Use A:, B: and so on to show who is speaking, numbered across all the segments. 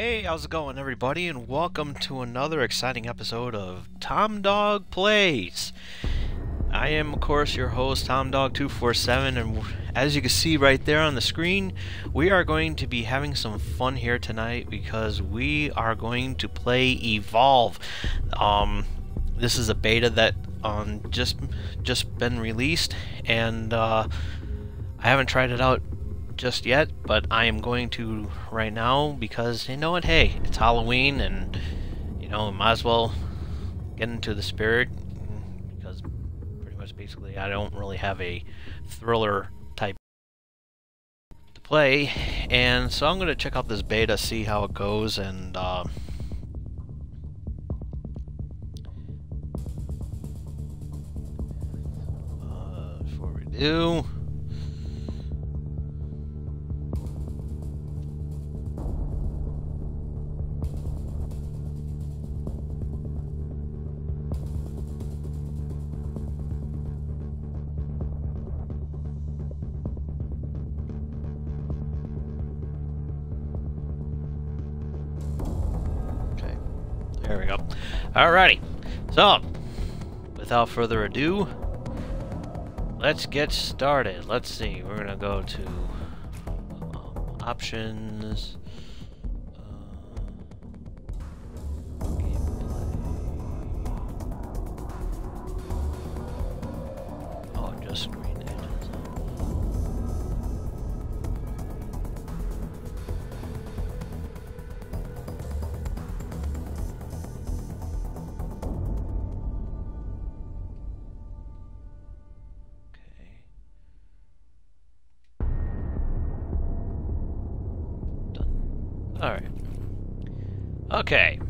A: Hey, how's it going, everybody, and welcome to another exciting episode of Tom Dog Plays. I am, of course, your host, Tom Dog 247 and as you can see right there on the screen, we are going to be having some fun here tonight because we are going to play Evolve. Um, this is a beta that um, just just been released, and uh, I haven't tried it out just yet, but I am going to right now because you know what? Hey, it's Halloween, and you know, might as well get into the spirit because pretty much basically I don't really have a thriller type to play, and so I'm going to check out this beta, see how it goes, and. Uh, uh Alrighty. So, without further ado, let's get started. Let's see. We're going to go to um, options. Alright. Okay.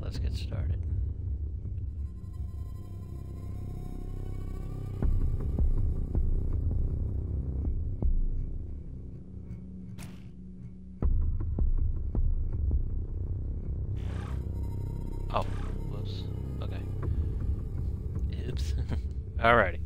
A: Let's get started. Oh, whoops. Okay. Oops. Alrighty.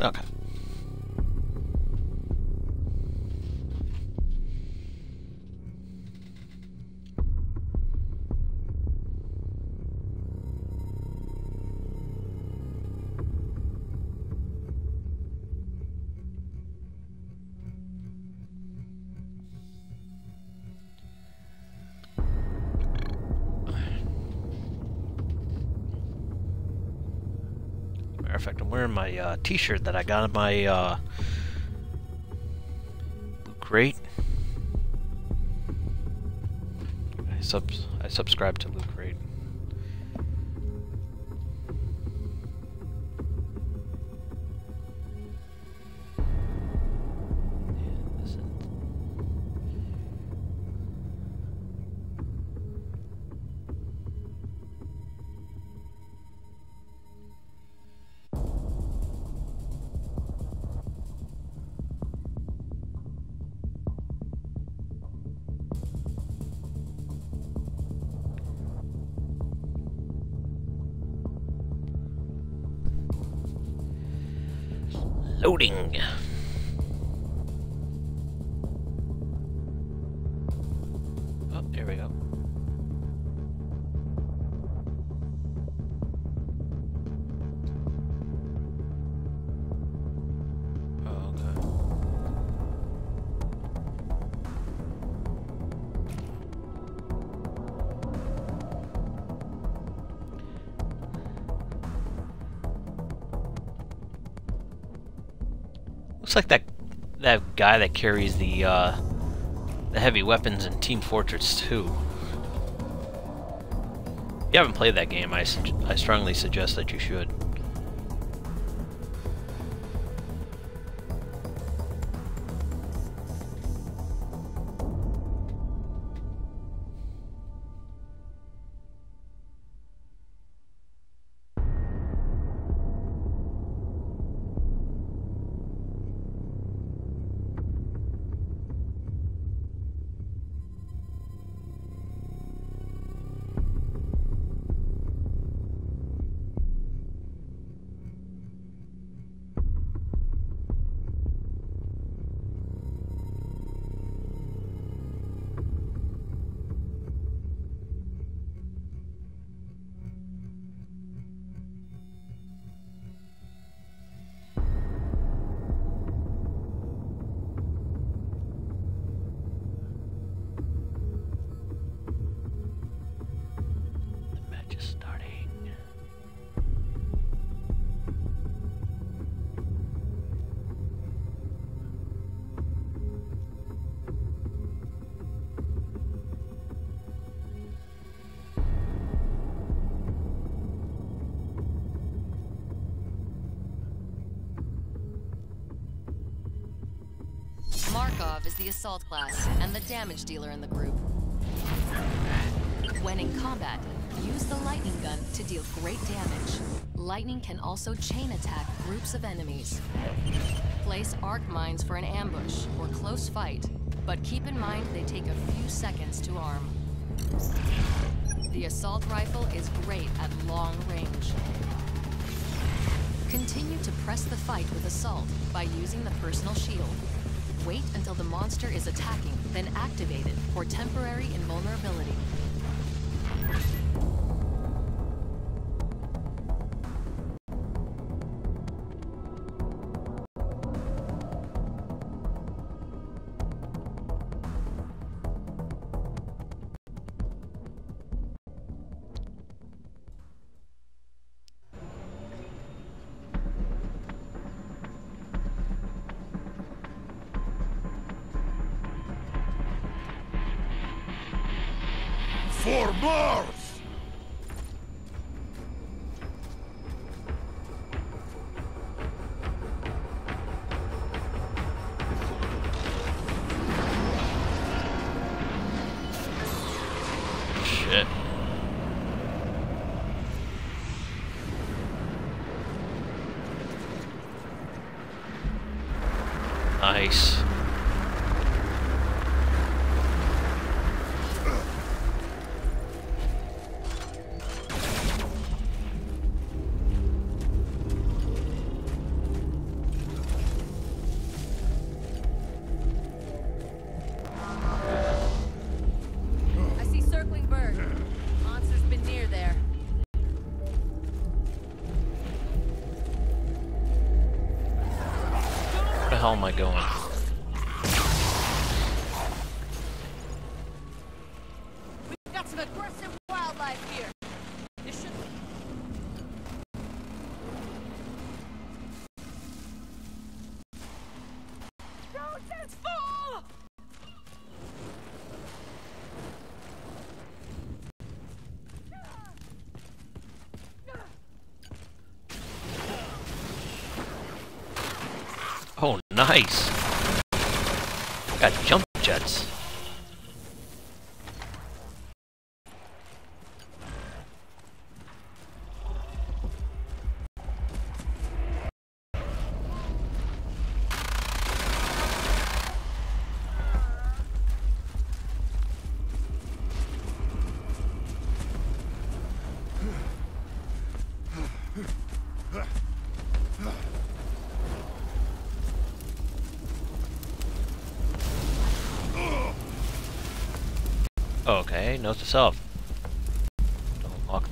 A: Okay. Wearing my uh, t-shirt that I got in my uh, Crate. I, sub I subscribe to Loot Crate. Like that that guy that carries the uh, the heavy weapons in Team Fortress 2. If you haven't played that game, I, I strongly suggest that you should. Is
B: the assault class and the damage dealer in the group. When in combat, use the lightning gun to deal great damage. Lightning can also chain attack groups of enemies. Place arc mines for an ambush or close fight, but keep in mind they take a few seconds to arm. The assault rifle is great at long range. Continue to press the fight with assault by using the personal shield. Wait until the monster is attacking, then activate it for temporary invulnerability.
A: The hell am I going? Nice. Got jump jets. Okay, note to lock.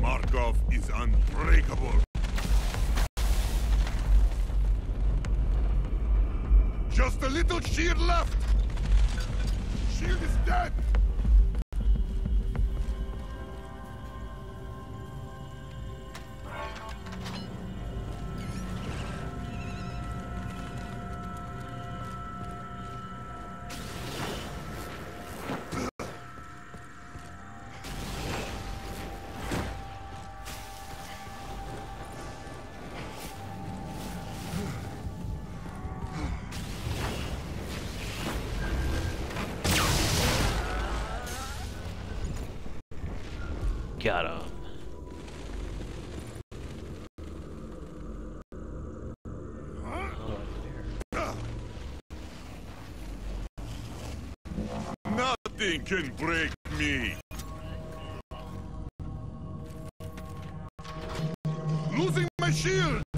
C: Markov is unbreakable. Just a little shield left. Shield is dead. Nothing can break me. Losing my shield.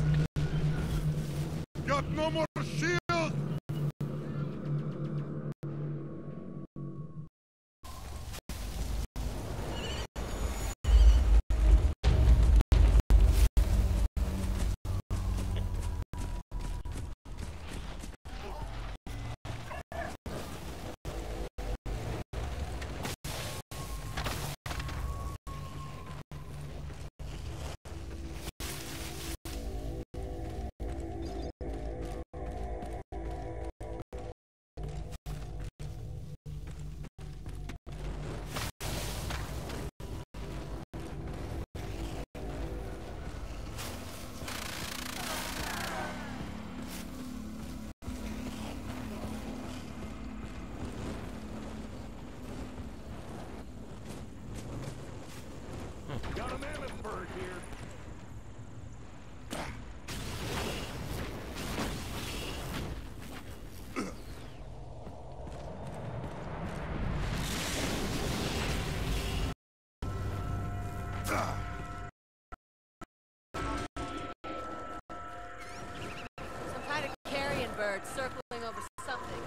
C: Bird
D: circling over something.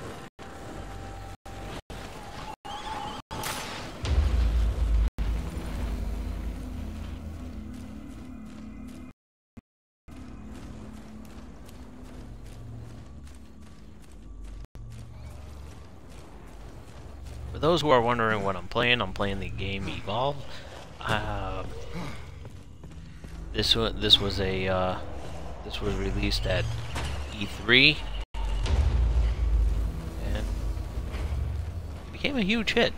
A: For those who are wondering what I'm playing, I'm playing the game Evolve. Uh, this this was a, uh, this was released at E3, a huge hit.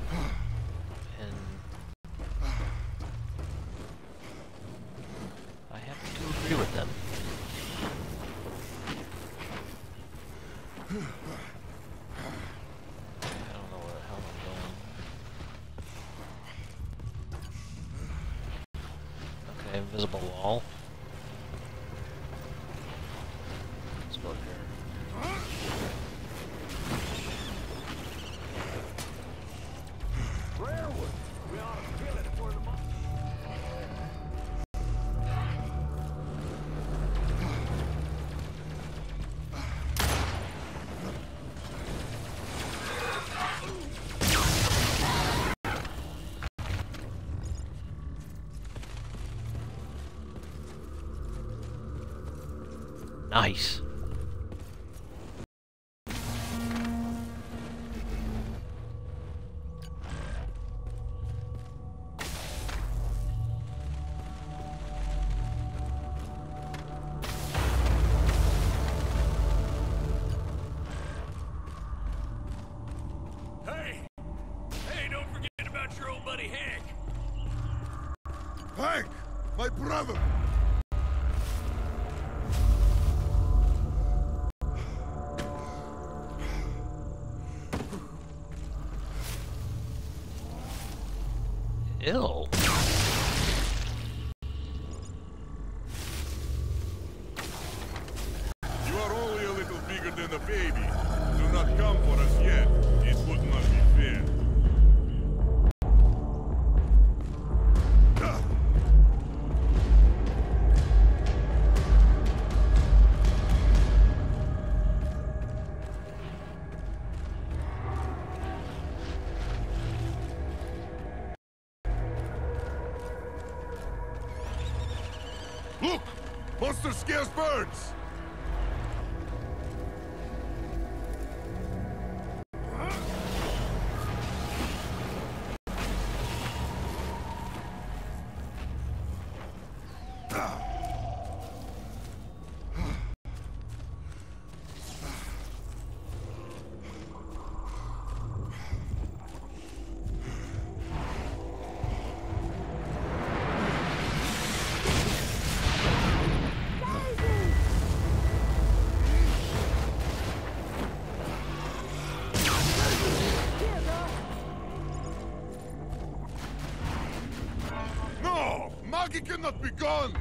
D: Cannot be gone!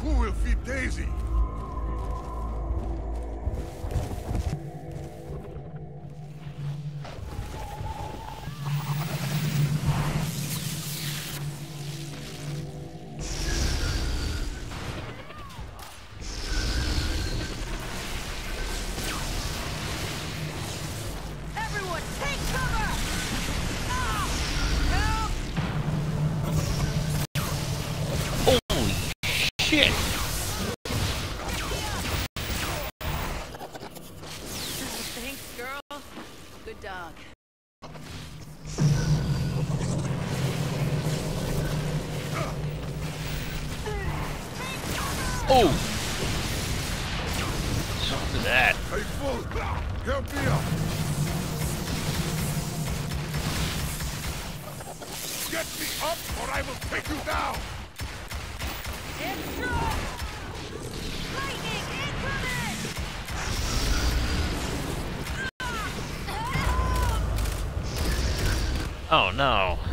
D: Who will feed Daisy?
E: Oh no.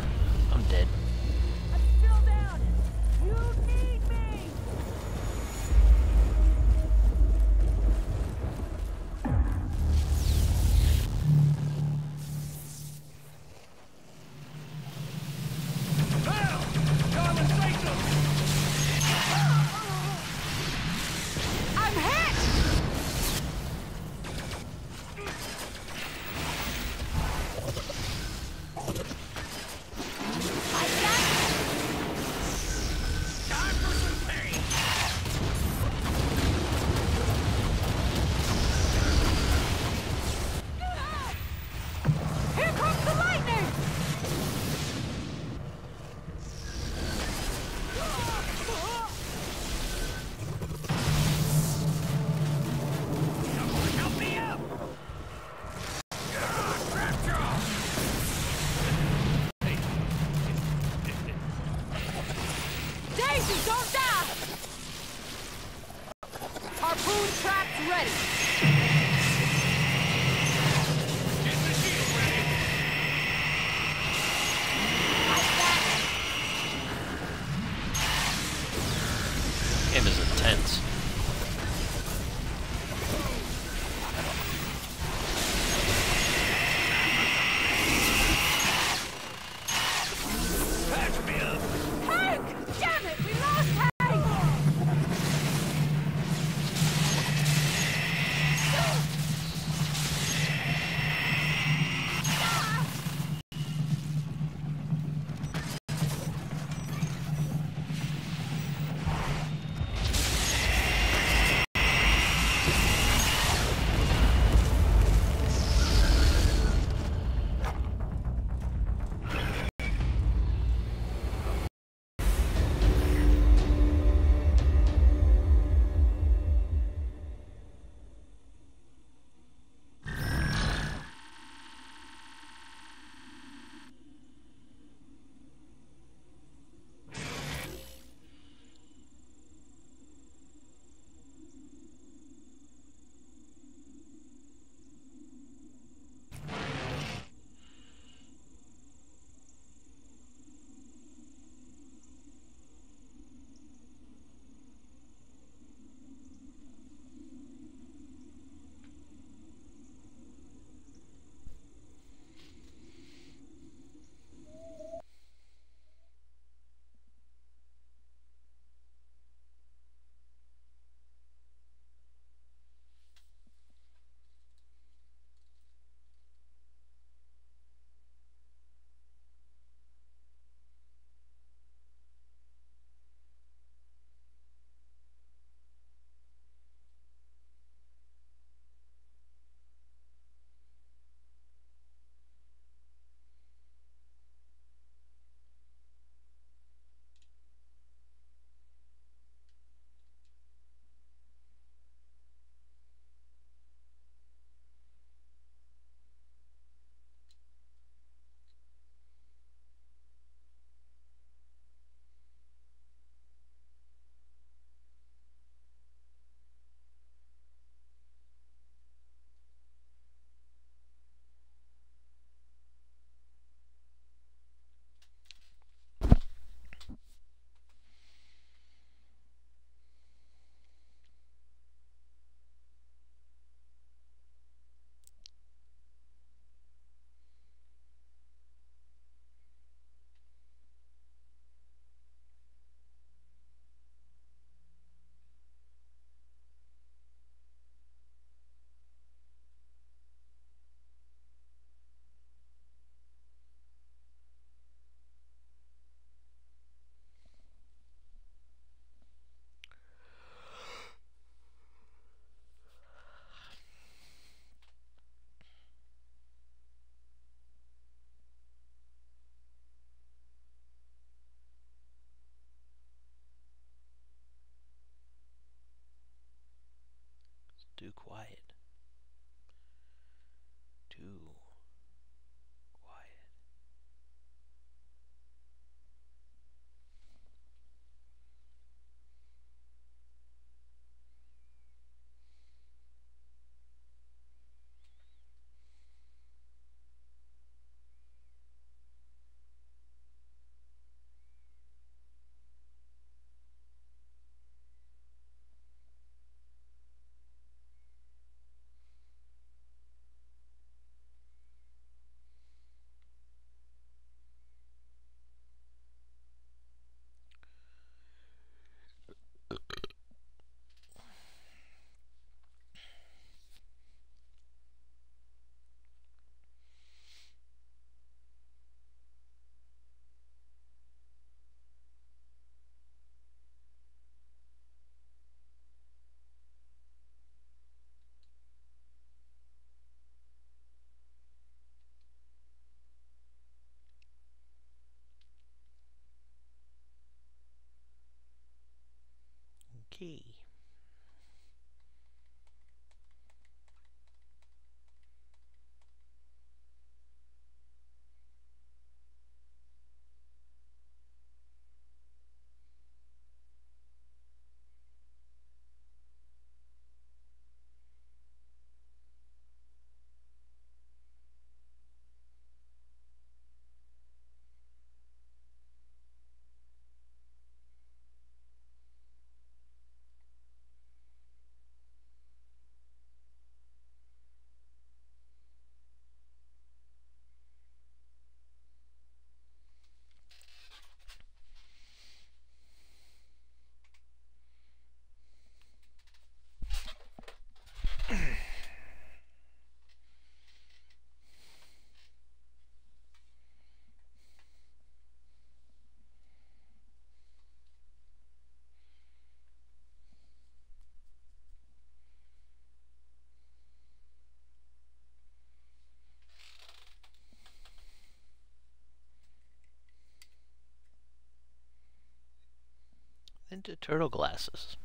A: Ninja Turtle glasses.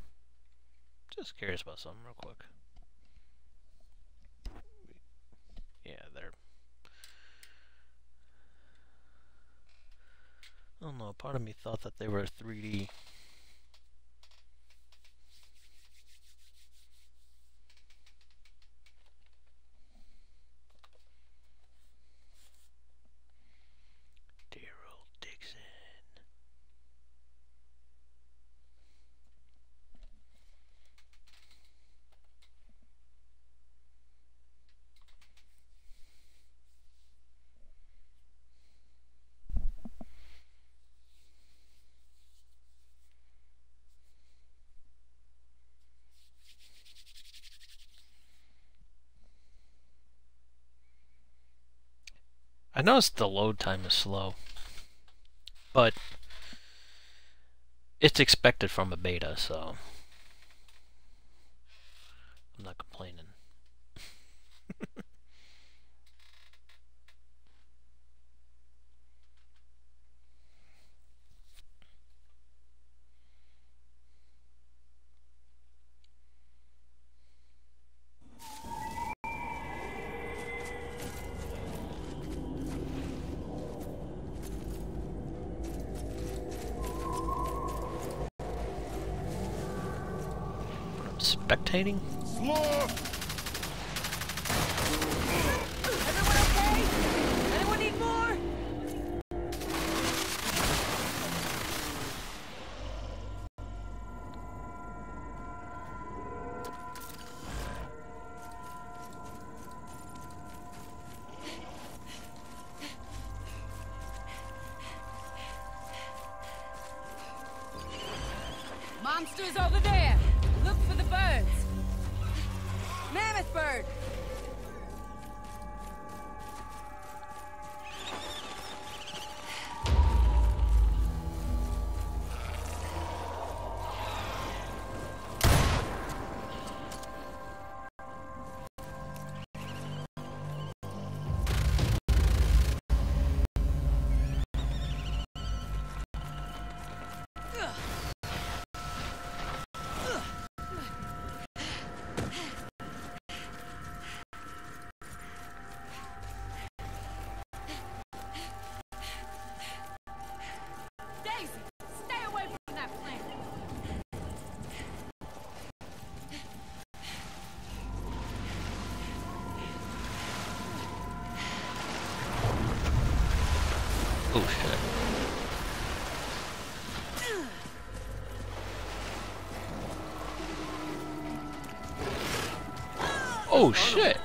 A: Just curious about something real quick. Yeah, they're. I don't know. Part of me thought that they were 3D. Noticed the load time is slow, but it's expected from a beta, so I'm not complaining.
D: Need more? Monsters over there! Look for the birds! Mammoth bird!
A: Oh shit!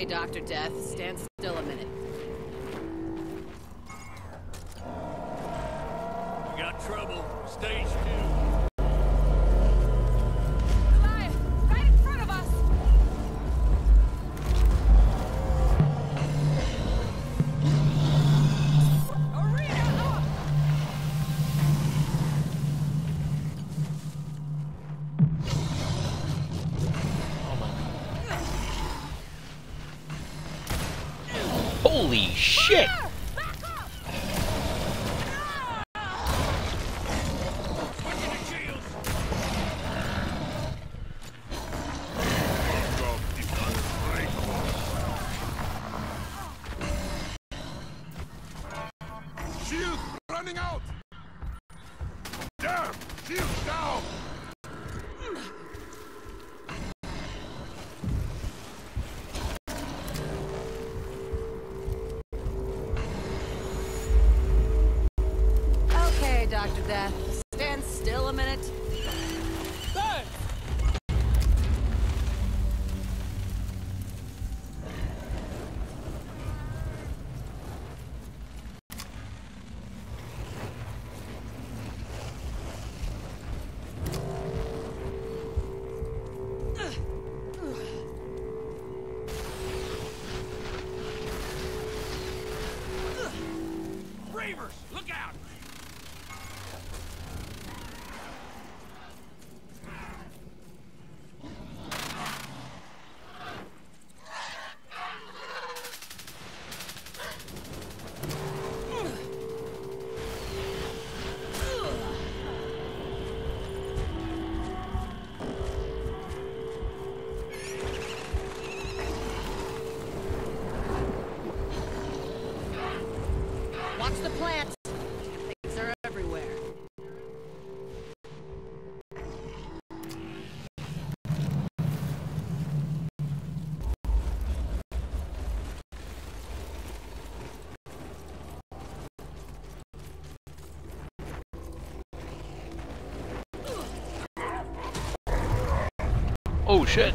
D: Okay, Dr. Death, stand still a minute.
E: We got trouble. Stage two.
D: The plants. Things are everywhere.
A: Oh shit!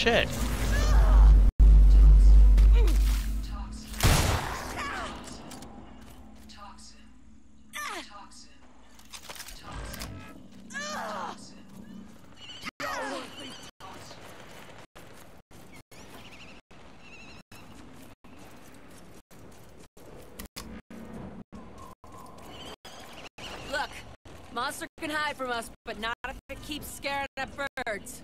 A: Shit!
D: Look, monster can hide from us, but not if it keeps scaring at birds.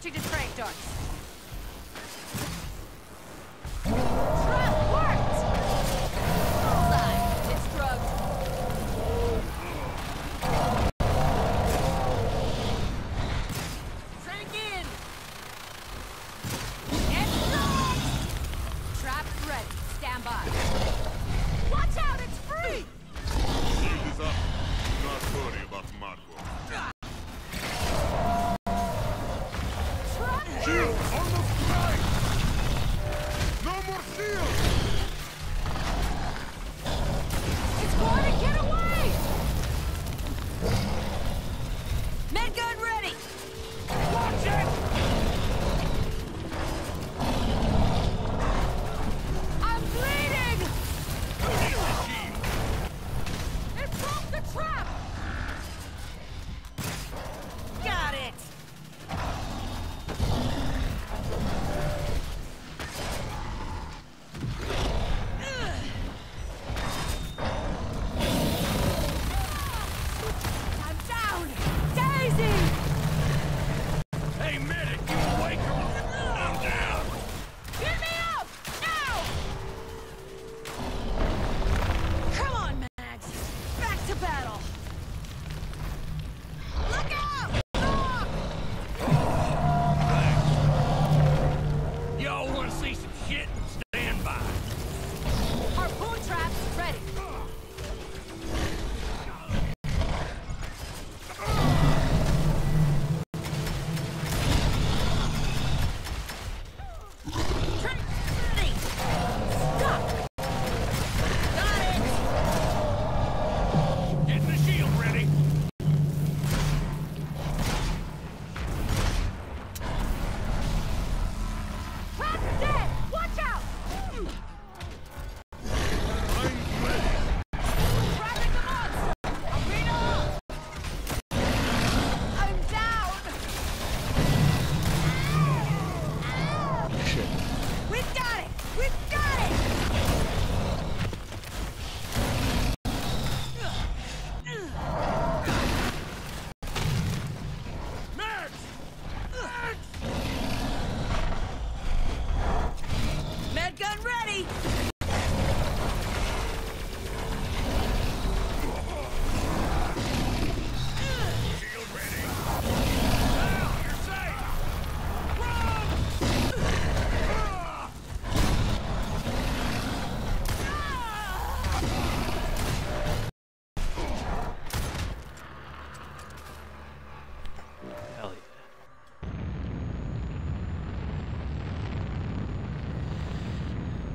D: Switching to trank darts.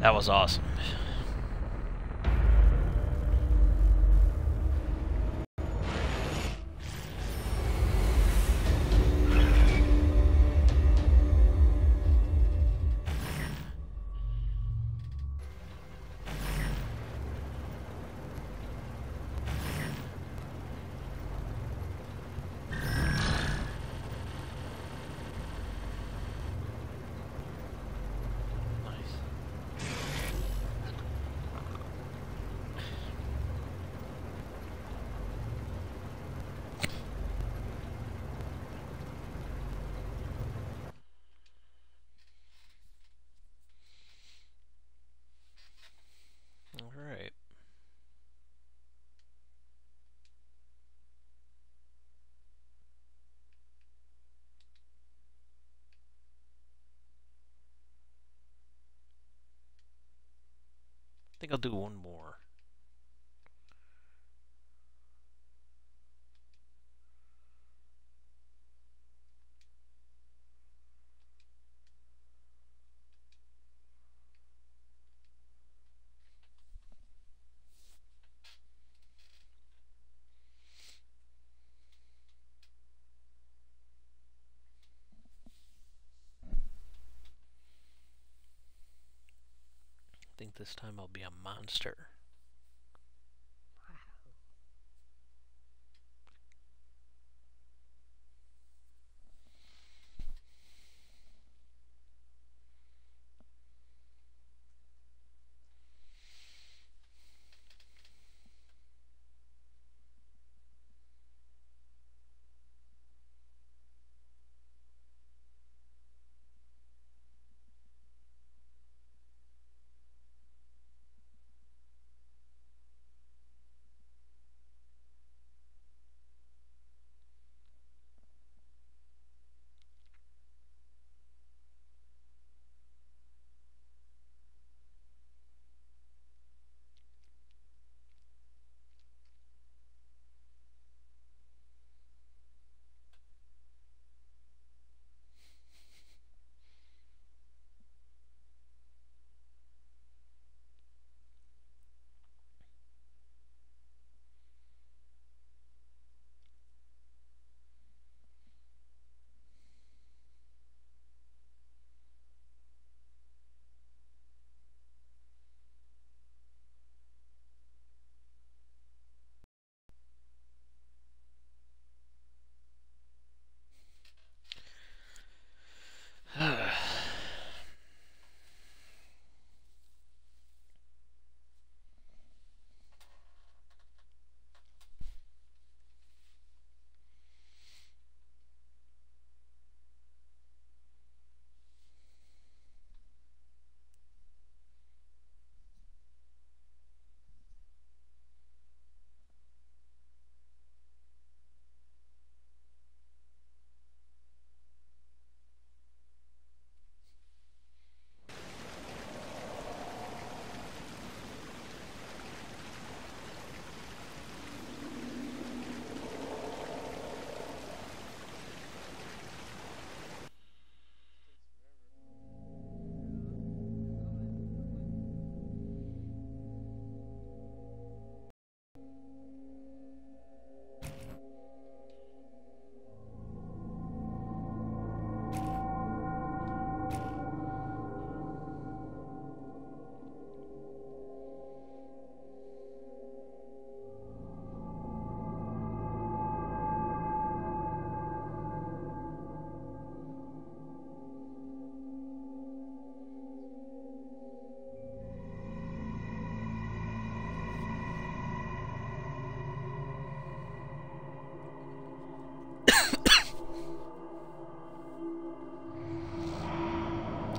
A: That was awesome. think I'll do one more. this time I'll be a monster.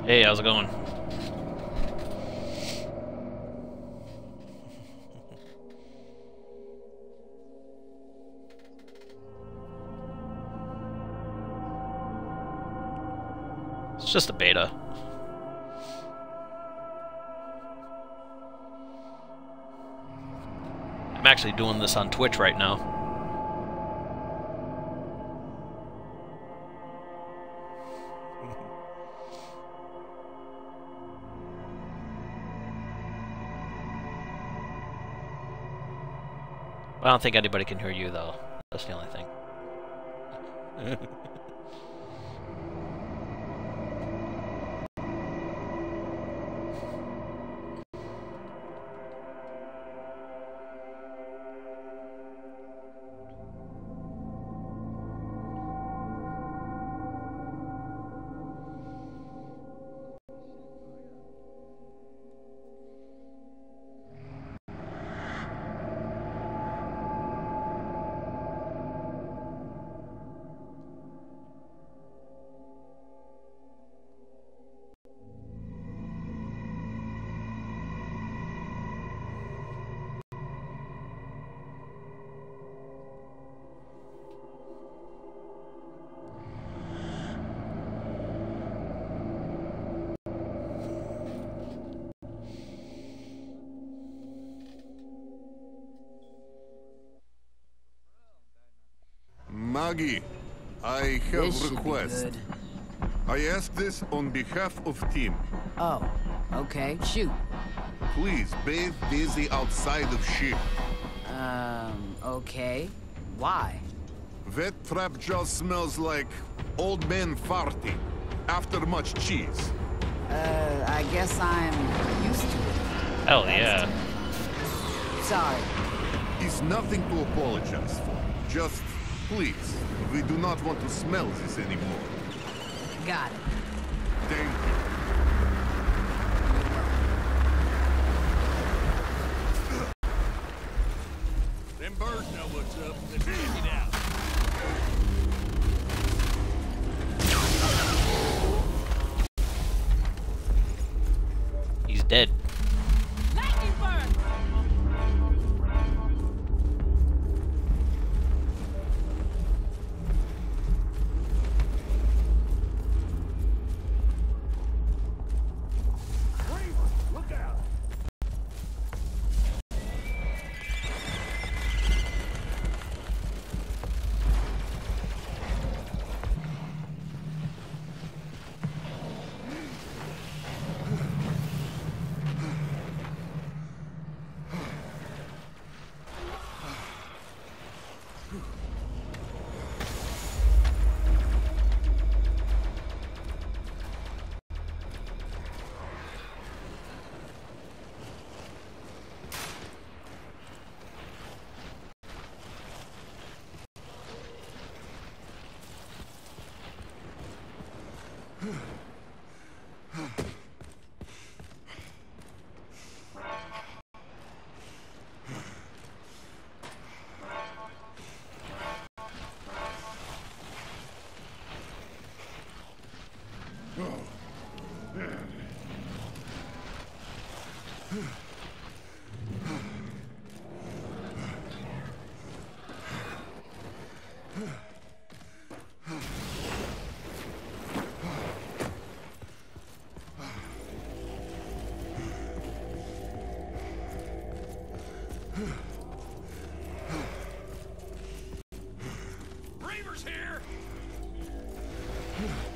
A: Hey, how's it going? It's just a beta. I'm actually doing this on Twitch right now. Don't think anybody can hear you though. That's the only thing.
F: Maggie, I have
G: This should be
F: request.
G: good.
F: I ask this on behalf of team.
G: Oh, okay. Shoot.
F: Please bathe Daisy outside of ship.
G: Um, okay. Why?
F: That trap just smells like old man farting after much cheese.
G: Uh, I guess I'm used to it.
A: Hell yeah.
G: Sorry.
F: It's nothing to apologize for. Just, please, we do not want to smell this anymore.
G: Got it.
F: Thank you.
E: Them birds know what's up. Reaver's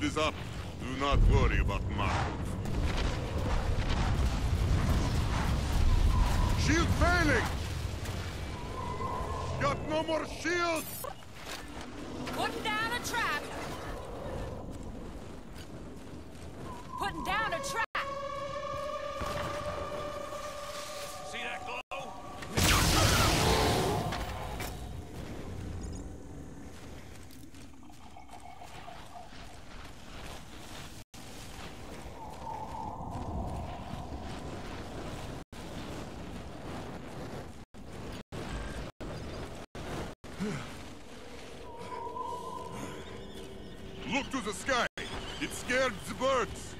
E: here.
C: is up. Do not worry about Markov. Shield failing! Got no more shield! Look to the sky! It scared the birds!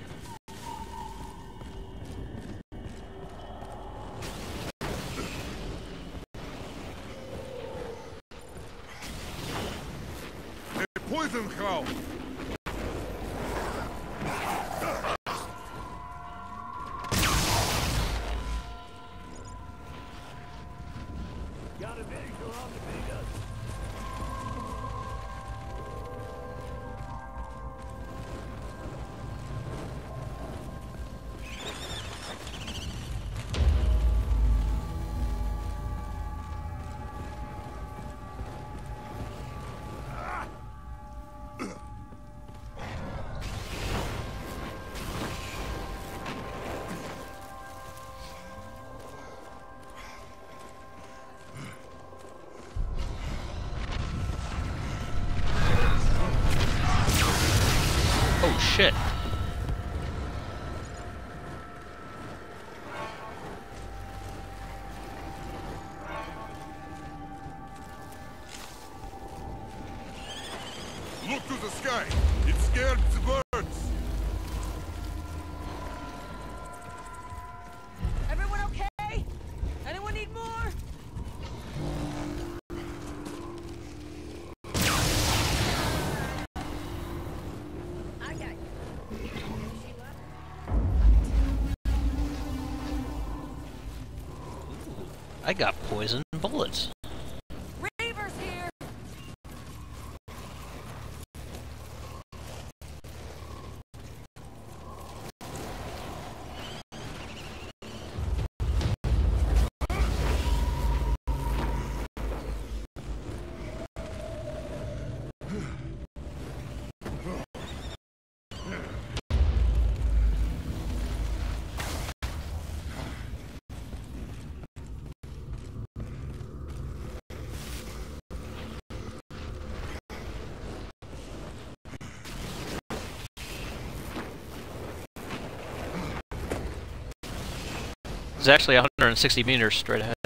A: I got poison bullets.
D: Reaver's here!
A: It's actually 160 meters straight ahead.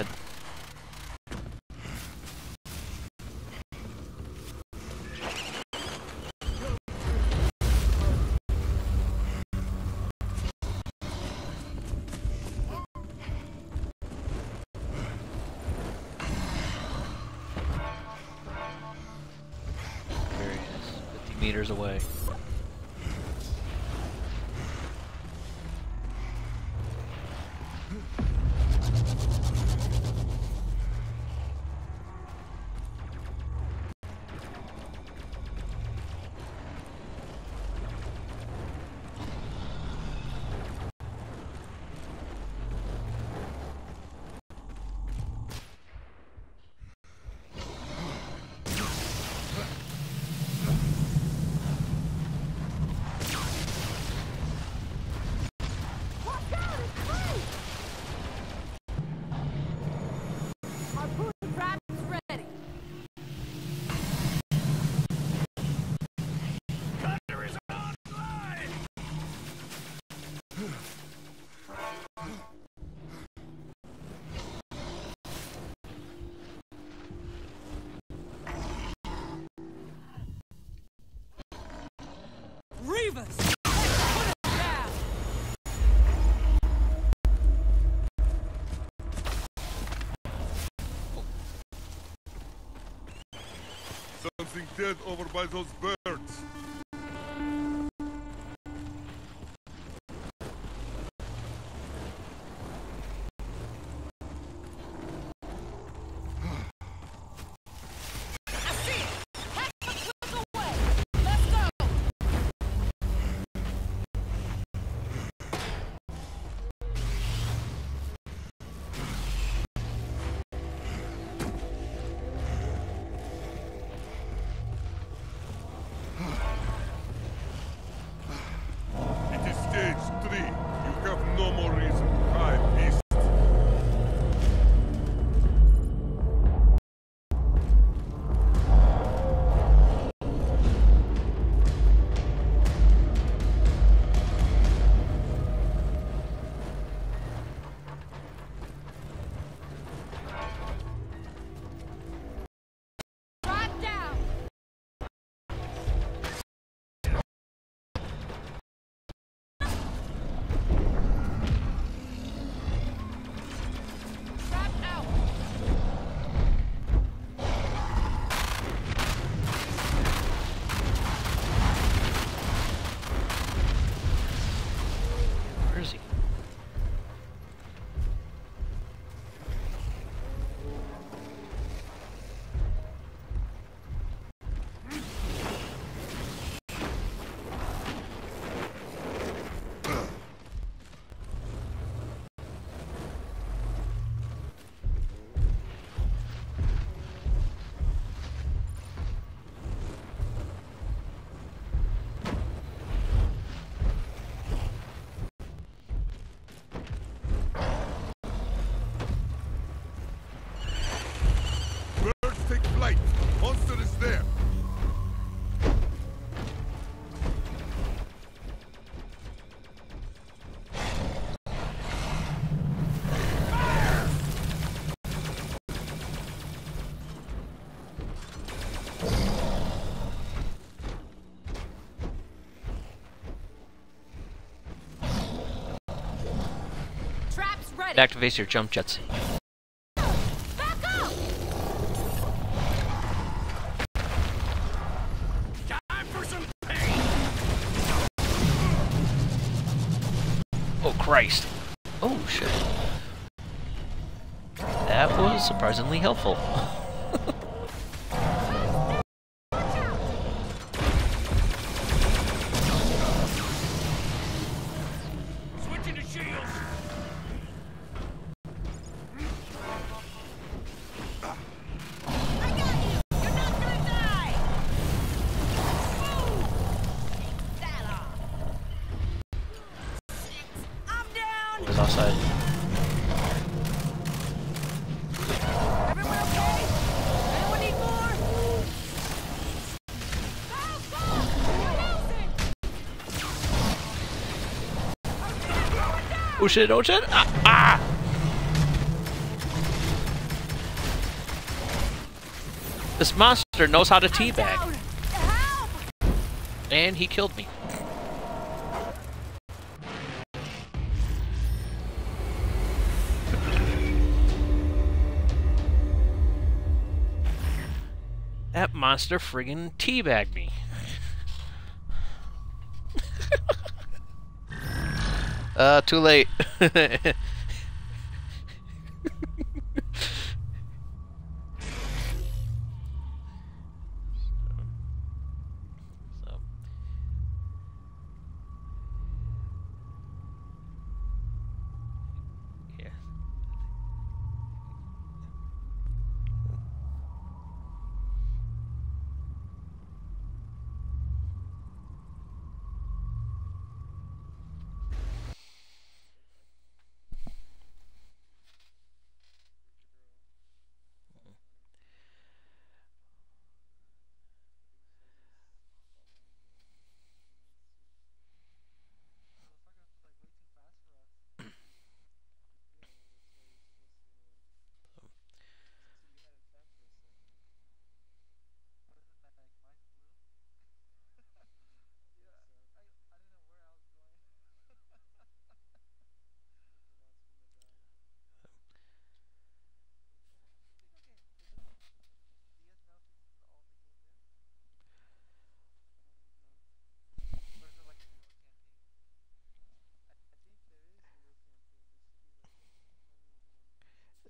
C: Over by those birds!
D: It!
A: Activates your jump jets. Oh Christ! Oh shit! That was surprisingly helpful. Oh shit! Oh shit! Ah! ah! This monster knows how to teabag! And he killed me. That monster friggin' teabagged me. Uh, too late. so. Yeah.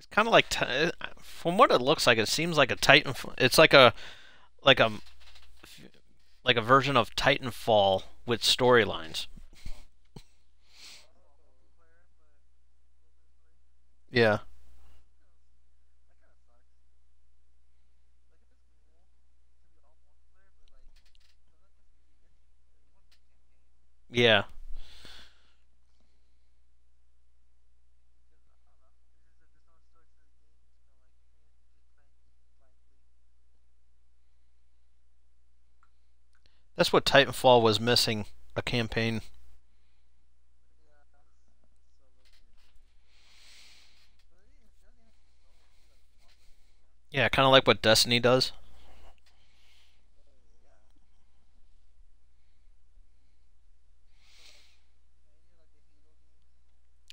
A: It's kind of like, ti- uh, from what it looks like, it seems like a Titan. It's like a, like a, like a version of Titanfall with storylines. Yeah. Yeah. That's what Titanfall was missing a campaign. Yeah, kind of like what Destiny does.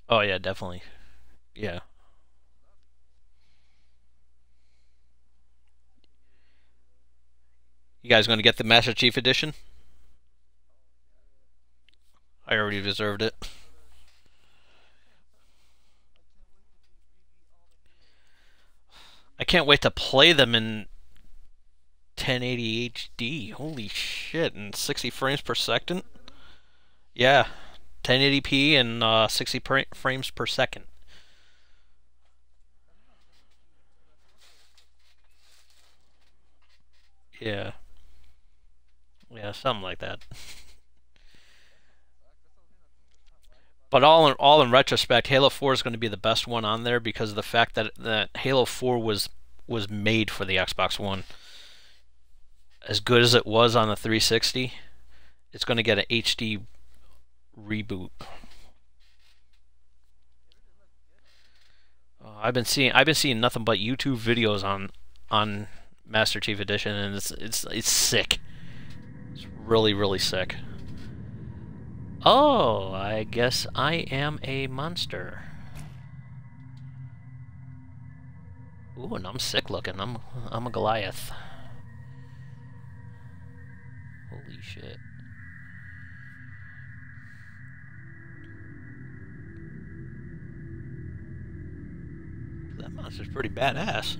A: Oh yeah, definitely. Yeah. You guys going to get the Master Chief Edition? I already deserved it. I can't wait to play them in 1080 HD. Holy shit, and 60 frames per second? Yeah, 1080p and uh, 60 pra- frames per second. Yeah. Yeah, something like that. But all in all in retrospect, Halo 4 is going to be the best one on there because of the fact that that Halo 4 was was made for the Xbox One. As good as it was on the 360, it's going to get an HD reboot. Uh, I've been seeing I've been seeing nothing but YouTube videos on on Master Chief Edition, and it's it's it's sick really, really sick. Oh, I guess I am a monster. Ooh, and I'm sick looking. I'm I'm a Goliath. Holy shit. That monster's pretty badass.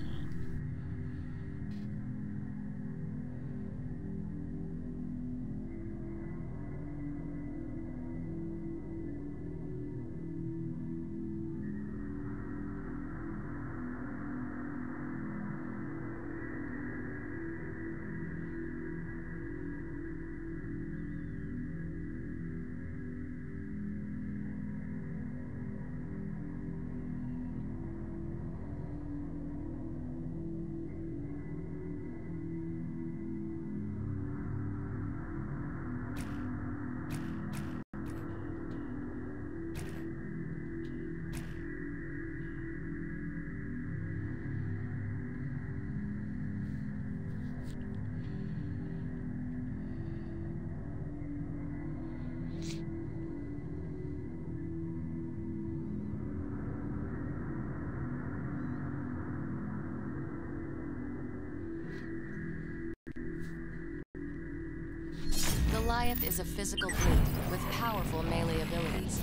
B: Is a physical brute with powerful melee abilities.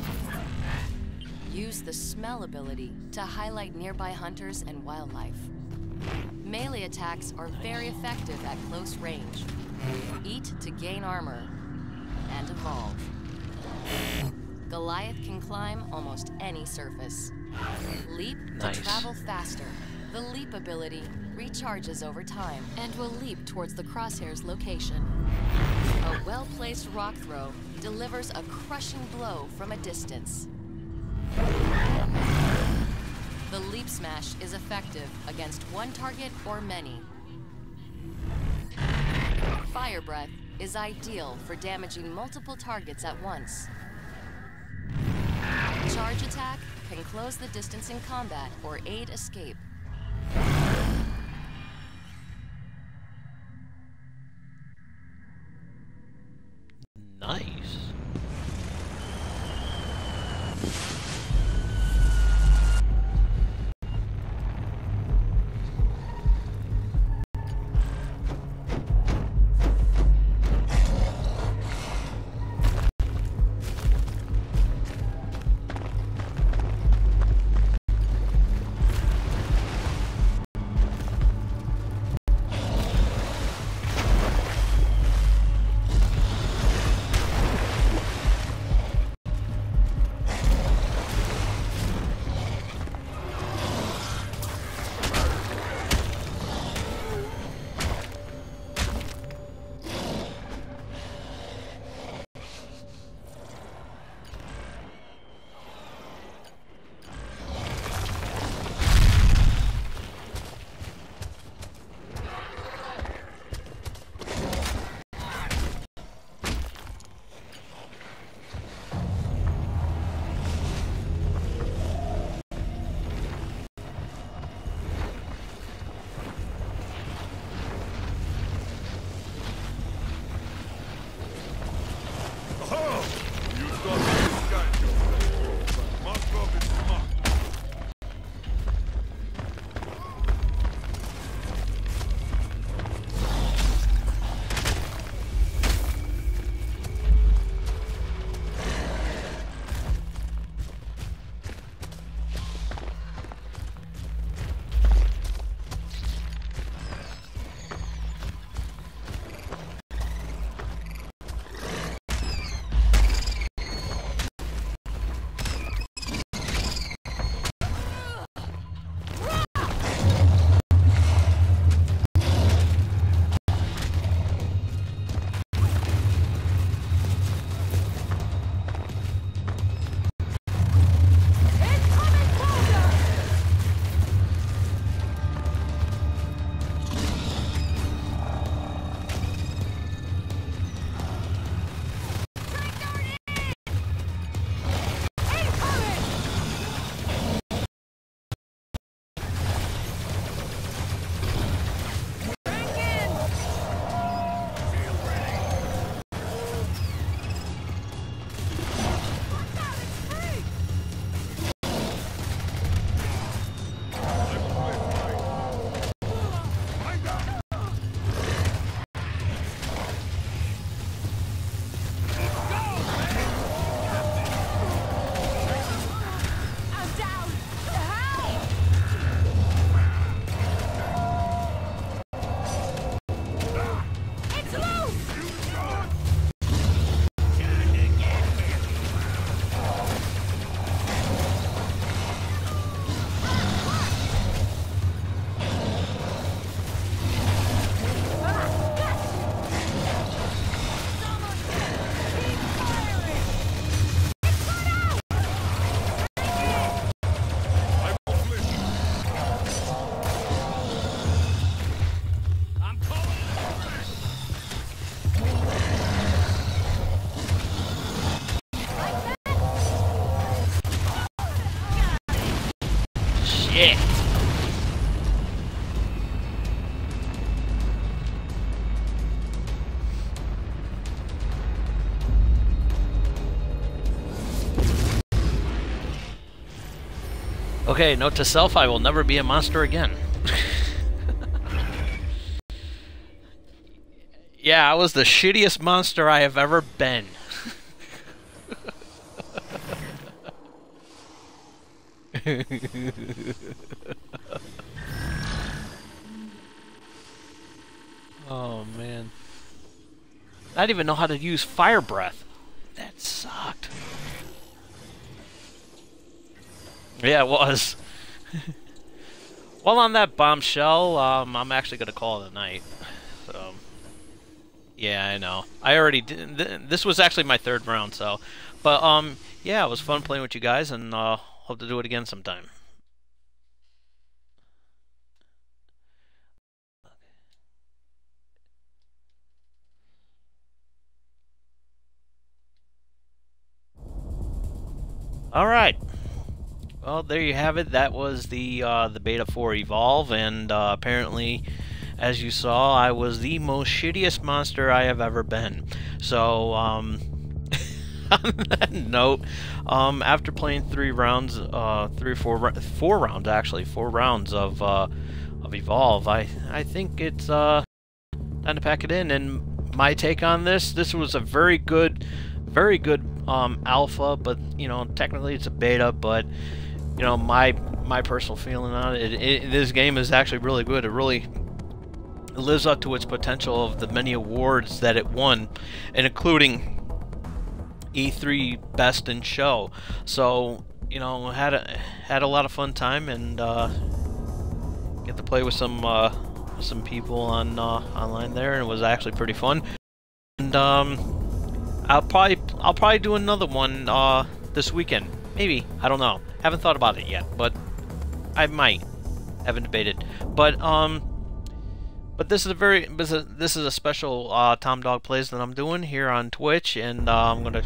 B: Use the smell ability to highlight nearby hunters and wildlife. Melee attacks are very effective at close range. Eat to gain armor and evolve. Goliath can climb almost any surface. Leap
A: Nice.
B: to travel faster. The leap ability recharges over time and will leap towards the crosshair's location. A well-placed rock throw delivers a crushing blow from a distance. The leap smash is effective against one target or many. Fire breath is ideal for damaging multiple targets at once. Charge attack can close the distance in combat or aid escape.
A: Okay, note to self, I will never be a monster again. yeah, I was the shittiest monster I have ever been. oh, man. I didn't even know how to use fire breath. That sucked. Yeah, it was. well, on that bombshell, um, I'm actually going to call it a night. So, yeah, I know. I already did. Th this was actually my third round, so. But, um, yeah, it was fun playing with you guys, and uh, hope to do it again sometime. All right. Well, there you have it. That was the uh, the Beta 4 Evolve, and uh, apparently, as you saw, I was the most shittiest monster I have ever been. So, um, on that note, um, after playing three rounds, uh, three or four, four rounds actually, four rounds of uh, of Evolve, I I think it's uh, time to pack it in. And my take on this, this was a very good, very good um, alpha, but you know, technically it's a beta, but you know, my my personal feeling on it, it, it, this game is actually really good. It really lives up to its potential of the many awards that it won, and including E3 Best in Show. So, you know, had a had a lot of fun time and uh, get to play with some uh, some people on uh, online there, and it was actually pretty fun. And um, I'll probably I'll probably do another one uh, this weekend. Maybe I don't know. Haven't thought about it yet, but I might. Haven't debated. But um, but this is a very this is a, this is a special uh, Tom Dog plays that I'm doing here on Twitch, and uh, I'm gonna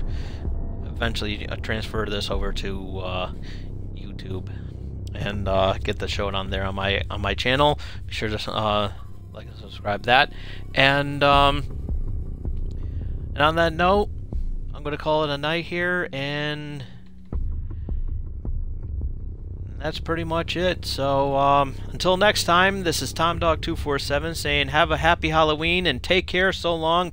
A: eventually transfer this over to uh, YouTube and uh, get the show on there on my on my channel. Be sure to uh, like and subscribe that. And um, and on that note, I'm gonna call it a night here and that's pretty much it. So, um, until next time, this is TomDog247 saying have a happy Halloween and take care so long.